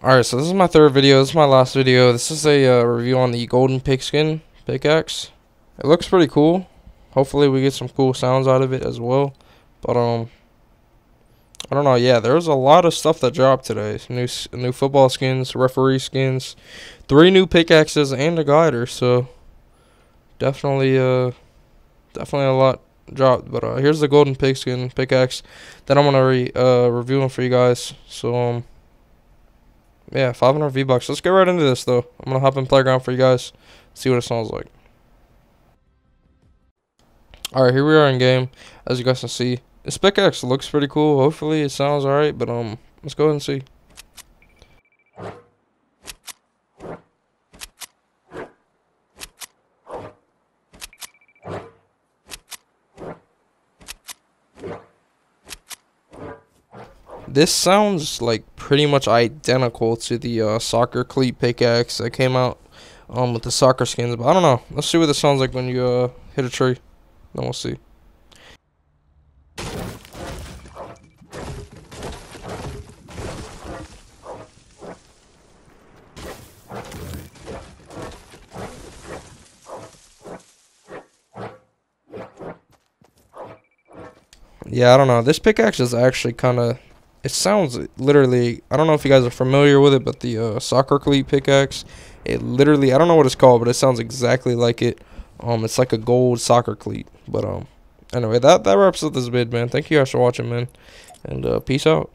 Alright, so this is my third video. This is my last video. This is a uh, review on the Golden Pigskin pickaxe. It looks pretty cool. Hopefully we get some cool sounds out of it as well. But, um, I don't know. Yeah, there's a lot of stuff that dropped today. New new football skins, referee skins, three new pickaxes, and a glider. So, definitely, uh, definitely a lot dropped. But, uh, here's the Golden Pigskin pickaxe that I'm going to re uh, review for you guys. So, um, yeah, 500 V-Bucks. Let's get right into this, though. I'm going to hop in Playground for you guys, see what it sounds like. Alright, here we are in game. As you guys can see, this pickaxe looks pretty cool. Hopefully it sounds alright, but um, let's go ahead and see. This sounds like pretty much identical to the uh, soccer cleat pickaxe that came out um, with the soccer skins, but I don't know. Let's see what this sounds like when you uh, hit a tree. Then we'll see. Yeah, I don't know. This pickaxe is actually kind of it sounds literally i don't know if you guys are familiar with it but the uh, soccer cleat pickaxe it literally i don't know what it's called but it sounds exactly like it. Um it's like a gold soccer cleat but um anyway that that wraps up this vid man. Thank you guys for watching man. And uh peace out